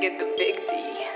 get the big D.